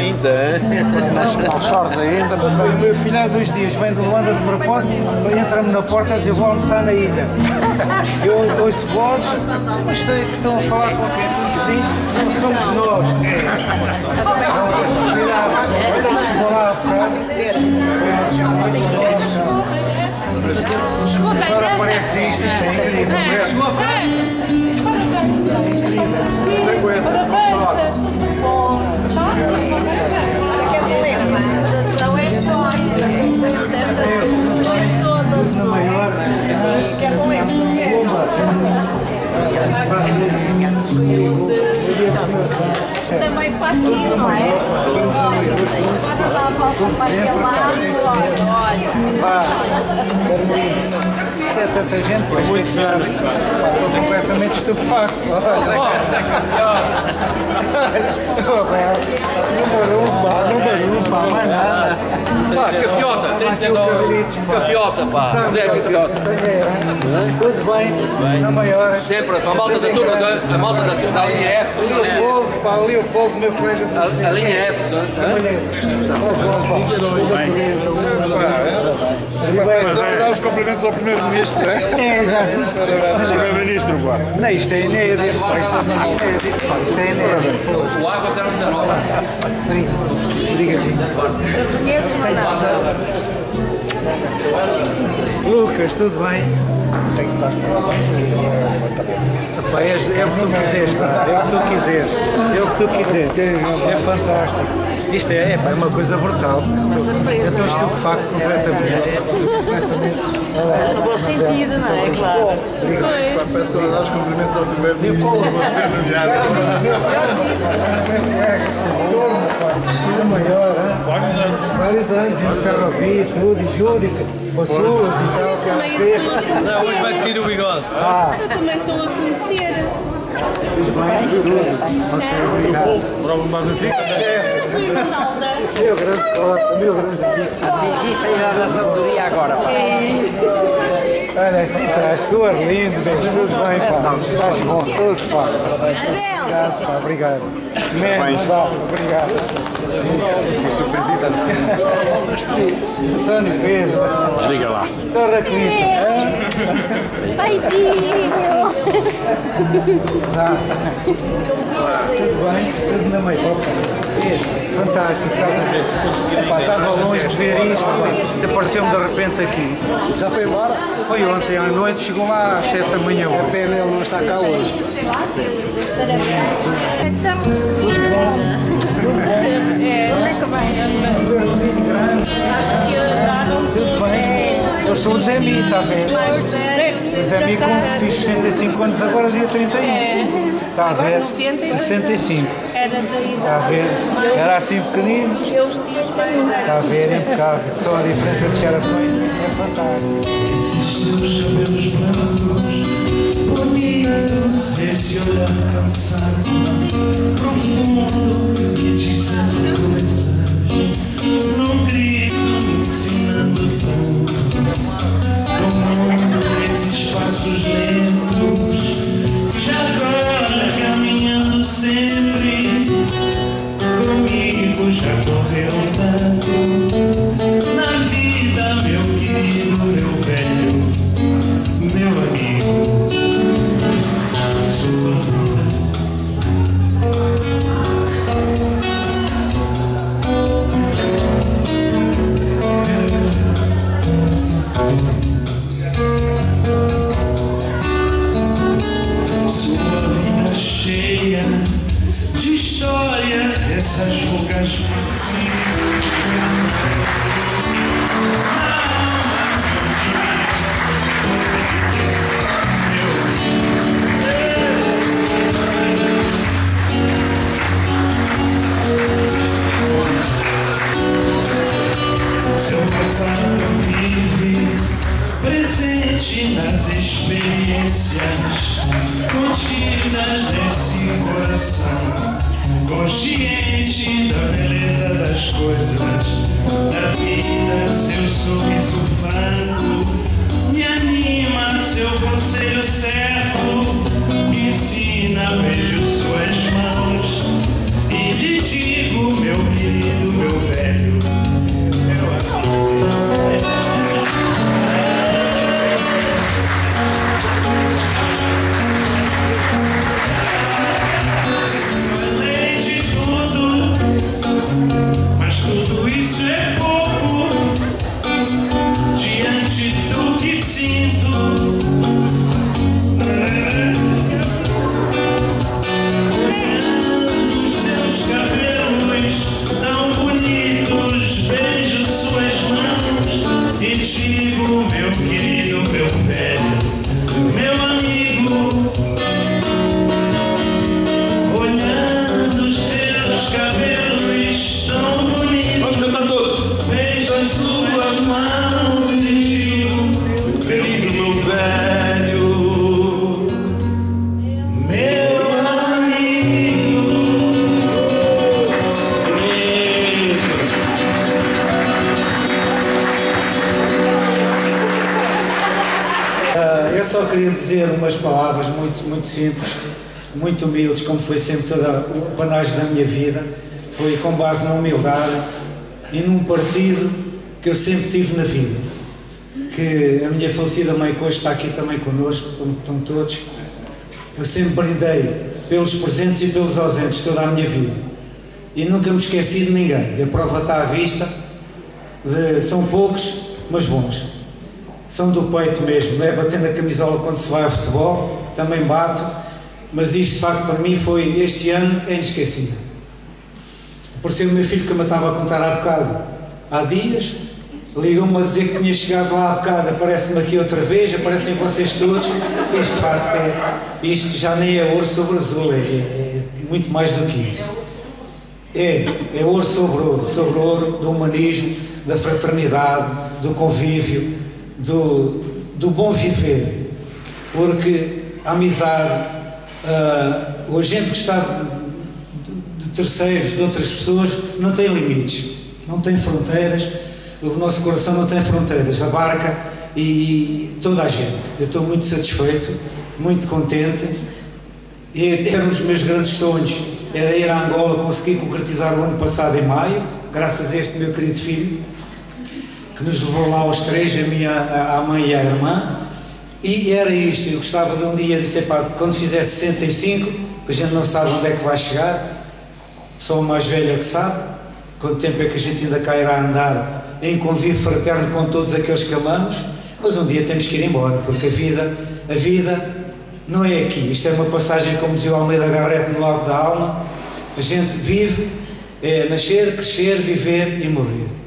Hein? Aos chores ainda. O meu filho há dois dias vem de Luanda de propósito, entra-me na porta a dizer vou almoçar na ilha. Eu ouço vozes, mas tem- que estão a falar com quem? Sim, não somos nós. Cuidado, vou lá, Agora aparece isto, isto é incrível. Também para aqui, não é? Aquele lado. Olha, Pá, é tanta gente, tem que estar estou completamente estupefacto. Número um, pá, número um, pá, mais nada. Pá, cafiota, 39. Cafiota, pá. Zé Cafiota. Tudo bem, na maior. Sempre, a malta da turma, a malta da linha F. Leopoldo, pá, Leopoldo, meu colega A, a linha F, né? Dar os cumprimentos ao Primeiro-Ministro, não é? É, viste? Primeiro-Ministro, pá. Não, isto é inédito, isto é inédito, pá, isto é inédito. O Água 019. Diga-lhe. Lucas, tudo bem? Epá, és- é o que tu quiseres, é o que tu quiseres, é o que tu quiseres, é fantástico. Isto é, é, pá, uma coisa brutal. Eu estou estupefacto completamente. No bom sentido, não é? Claro. Peço para dar os cumprimentos ao Primeiro-Ministro por ser nomeado. Ainda maior, hein? Vários anos, em ferrovia, tudo, e Júdica, pessoas e tal. que Também estou a conhecer. Tira o bigode. Eu também estou a conhecer. Meu grande sorte, meu grande amigo. Atingiste a da sabedoria agora. pá. Olha, fantástico, o Deus, tudo bem, pá. Estás bom, tudo, pá. Obrigado, pá, obrigado. Pá, obrigado. António Pedro. Desliga lá. Torra Clita. Paizinho. Tudo bem? Tudo na meia. Fantástico, estás a ver? Estava longe de ver isto, apareceu-me de repente aqui. Já foi embora? Foi ontem à noite, chegou lá às 7 da manhã. A pena ele não está cá hoje. Acho que andaram Tudo bem? Eu sou o Zé Mi, está a ver? O Zé Mi, como fiz 65 anos agora, dia 31. Está a ver? 65. Era da idade. Está a ver? Era assim pequenino. Mais Está a ver? Impecável. Só a diferença de gerações é fantástico. Esses seus cabelos brancos, bonitos, esse olhar cansado, profundo, da vida, seu sorriso franco, me anima, seu conselho certo, me ensina, vejo suas mãos e lhe digo, meu querido, meu velho. Umas palavras muito, muito simples, muito humildes, como foi sempre toda a panagem da minha vida. Foi com base na humildade e num partido que eu sempre tive na vida. Que a minha falecida mãe que hoje está aqui também connosco, como estão todos. Eu sempre brindei pelos presentes e pelos ausentes toda a minha vida. E nunca me esqueci de ninguém. A prova está à vista. de- são poucos, mas bons são do peito mesmo, não é batendo a camisola quando se vai ao futebol, também bato, mas isto de facto para mim foi, este ano é inesquecível. Apareceu o meu filho que me estava a contar há bocado, há dias, ligou-me a dizer que tinha chegado lá há bocado, aparece-me aqui outra vez, aparecem vocês todos, isto de facto é, isto já nem é ouro sobre azul, é, é- é muito mais do que isso. É, é ouro sobre ouro, sobre ouro do humanismo, da fraternidade, do convívio, do, do bom viver. Porque a amizade, ah, o agente que está de, de- terceiros, de outras pessoas, não tem limites, não tem fronteiras, o nosso coração não tem fronteiras, abarca e toda a gente. Eu estou muito satisfeito, muito contente. E era um dos meus grandes sonhos, era ir a Angola, consegui concretizar o ano passado em maio, graças a este meu querido filho, que nos levou lá aos três, a minha, a mãe e a irmã, e era isto, eu gostava de um dia dizer, pá, quando fizer 65, que a gente não sabe onde é que vai chegar, sou a mais velha que sabe, quanto tempo é que a gente ainda cá irá andar em convívio fraterno com todos aqueles que amamos, mas um dia temos que ir embora, porque a vida, a vida não é aqui. Isto é uma passagem, como dizia o Almeida Garrett no Alto da Alma, a gente vive, é nascer, crescer, viver e morrer.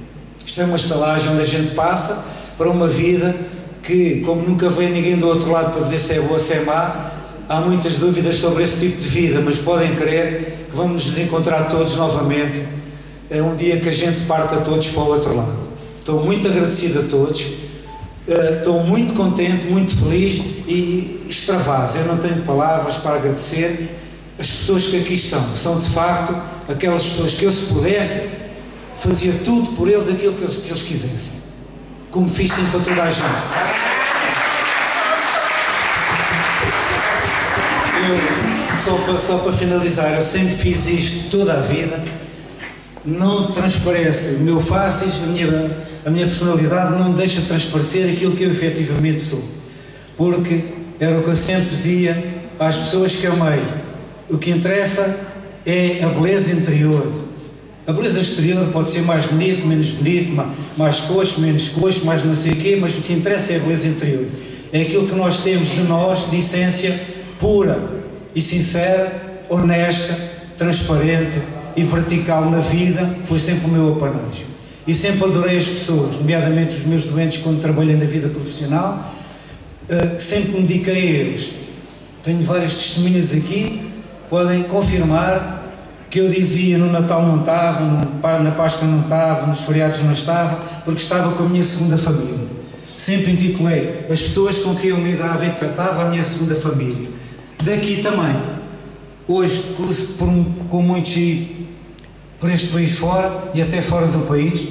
Isto é uma estalagem onde a gente passa para uma vida que, como nunca veio ninguém do outro lado para dizer se é boa ou se é má, há muitas dúvidas sobre esse tipo de vida, mas podem crer que vamos nos encontrar todos novamente é um dia que a gente parta todos para o outro lado. Estou muito agradecido a todos, eh, estou muito contente, muito feliz e extravaso. Eu não tenho palavras para agradecer as pessoas que aqui estão. São de facto aquelas pessoas que eu, se pudesse, fazia tudo por eles aquilo que eles, que eles quisessem. Como fiz sempre para toda a gente. Eu, só para, só para finalizar, eu sempre fiz isto toda a vida. Não transparece o meu faces, a minha, a minha personalidade não deixa transparecer aquilo que eu efetivamente sou. Porque era o que eu sempre dizia às pessoas que amei. O que interessa é a beleza interior. A beleza exterior pode ser mais bonito, menos bonito, ma- mais coxo, menos coxo, mais não sei o quê, mas o que interessa é a beleza interior. É aquilo que nós temos de nós, de essência pura e sincera, honesta, transparente e vertical na vida, foi sempre o meu apanágio. E sempre adorei as pessoas, nomeadamente os meus doentes quando trabalhei na vida profissional, eh, sempre me dediquei a eles. Tenho várias testemunhas aqui, podem confirmar que eu dizia no Natal não estava, na Páscoa não estava, nos feriados não estava, porque estava com a minha segunda família. Sempre intitulei as pessoas com quem eu lidava e tratava a minha segunda família. Daqui também. Hoje por, com muitos por este país fora e até fora do país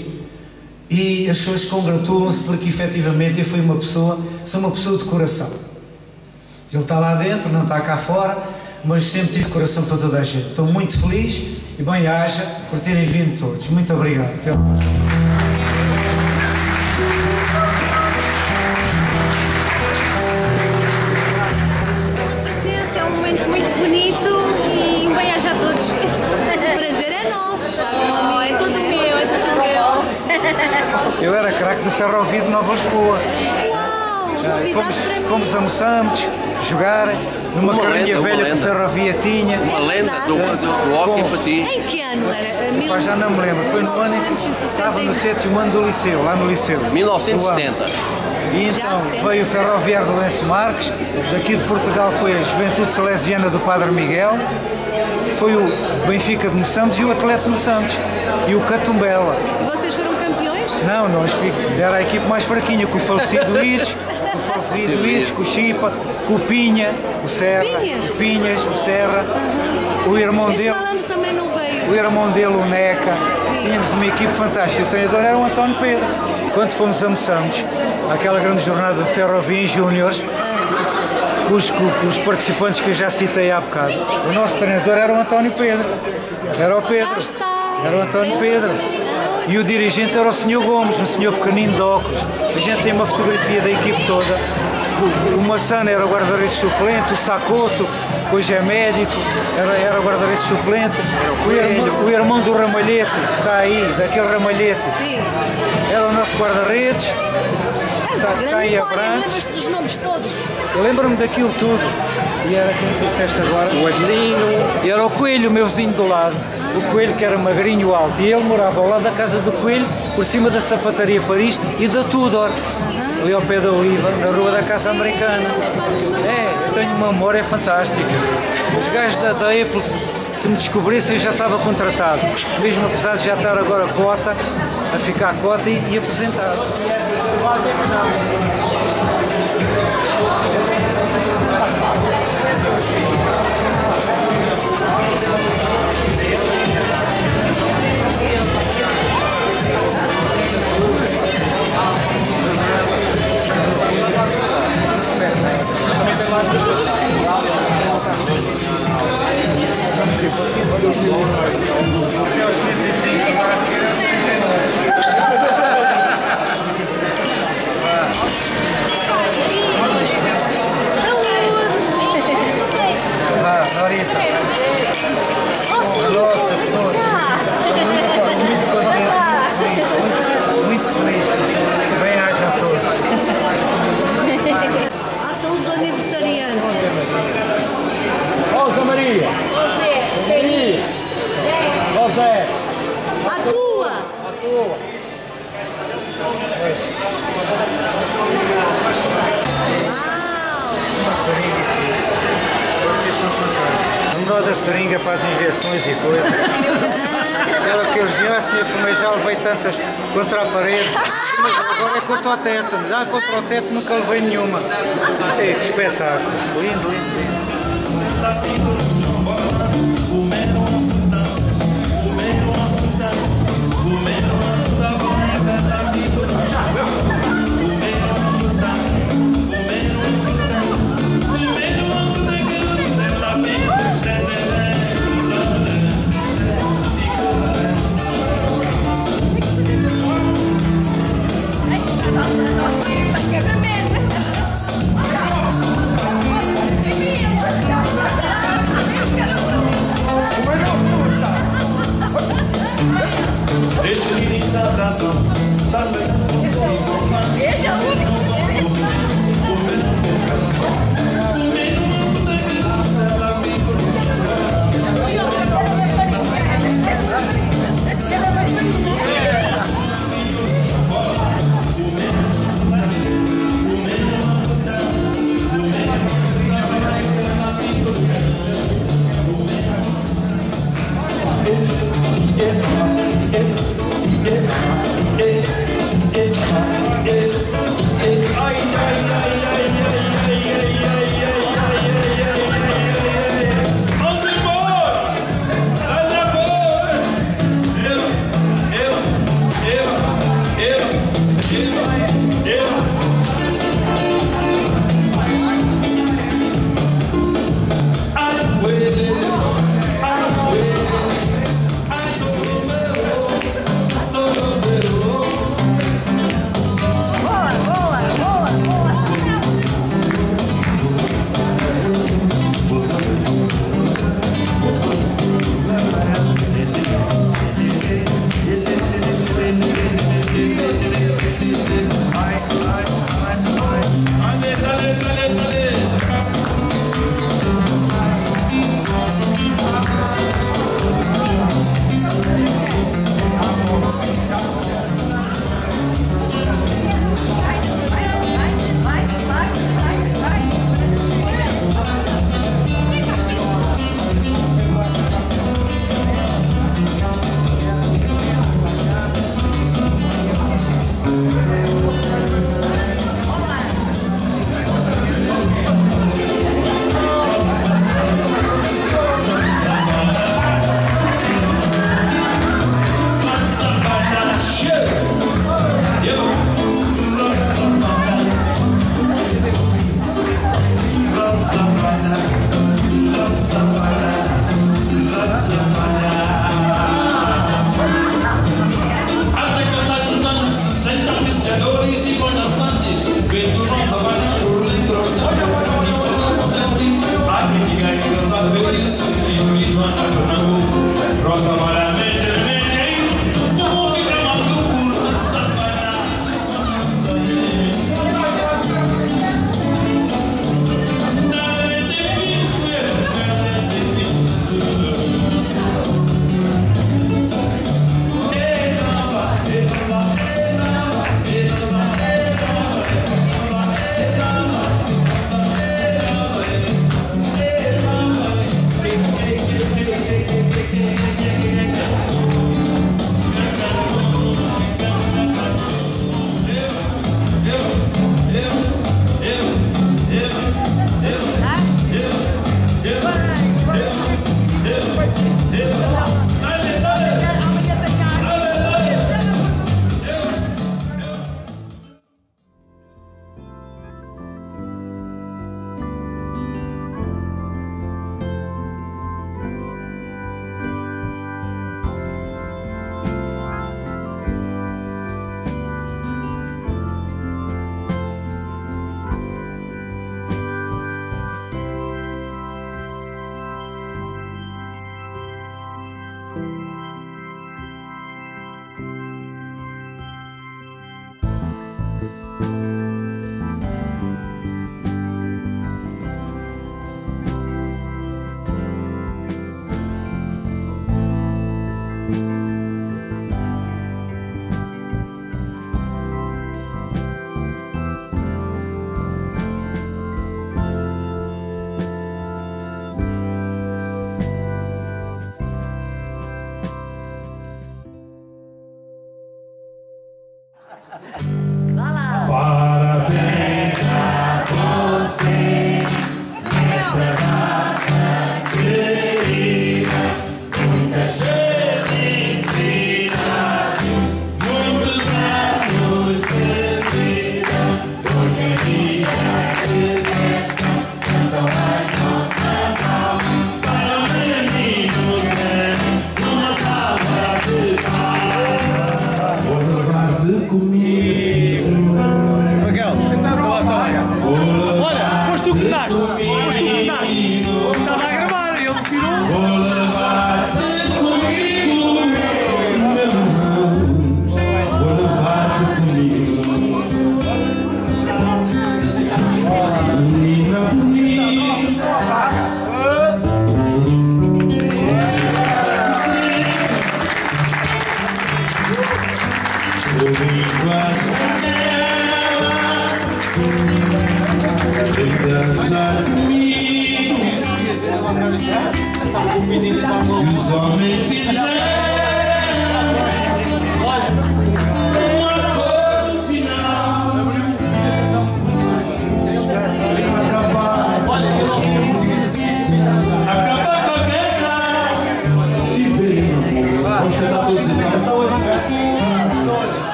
e as pessoas congratulam-se porque efetivamente eu fui uma pessoa, sou uma pessoa de coração. Ele está lá dentro, não está cá fora, mas sempre tive coração para toda a gente. Estou muito feliz e bem haja por terem vindo todos. Muito obrigado pela Esse é um momento muito bonito e um bem-aja a todos. O prazer é nosso. Oh, é tudo meu, é tudo meu. Eu era craque de ferrovia. De Nova Lisboa. Uau! Fomos, para mim. fomos a Moçambiques jogar numa Uma carinha lenda, velha que a. Ferrovia tinha. Uma lenda do, do, do hockey Bom. para ti. Em que ano era? Mil- já não me lembro, foi no ano em que 1960 estava no sétimo ano do liceu, lá no liceu. 1970. E então 70. veio o Ferroviário do Lenço Marques, daqui de Portugal foi a Juventude Salesiana do Padre Miguel, foi o Benfica de Moçambiques e o Atleta de Moçambiques e o Catumbela. E vocês foram campeões? Não, nós era a equipe mais fraquinha, com o falecido Ides, com o falecido Ides, com o Chipa, com o Pinha, o Serra, Pinhas? o Pinhas, o Serra, o irmão Esse dele. também não veio. O irmão dele, o Neca, tínhamos uma equipe fantástica. O treinador era o António Pedro. Quando fomos a Moçambiques, aquela grande jornada de ferrovia em Júniores, com os, com- com os participantes que eu já citei há bocado, o nosso treinador era o António Pedro. Era o Pedro. Era o António Pedro. E o dirigente era o Sr. Gomes, um senhor pequenino de óculos. A gente tem uma fotografia da equipe toda. O, Massana era o guarda-redes suplente, o Sacoto, que hoje é médico, era, era o guarda-redes suplente. O irmão, o irmão do Ramalhete, que está aí, daquele Ramalhete, Sim. era o nosso guarda-redes. Está, Grande está aí a lembras-te dos nomes todos? Lembro-me daquilo tudo. E era como disseste agora. O Adelino. E era o Coelho, o meu vizinho do lado. O Coelho que era magrinho alto. E ele morava ao lado da casa do Coelho, por cima da sapataria Paris e da Tudor. Ali ao pé da Oliva, na rua da Casa Americana. É, eu tenho uma memória fantástica. Os gajos da, da Apple, se, me descobrissem, eu já estava contratado. Mesmo apesar de já estar agora cota, a ficar cota e, e aposentado. Seringa para as injeções e coisas. Era que eles diziam, ah, senhor enfermeiro, já levei tantas contra a parede. Mas agora é contra o teto. Ah, contra o teto nunca levei nenhuma. Ei, que espetáculo. Lindo, lindo, lindo.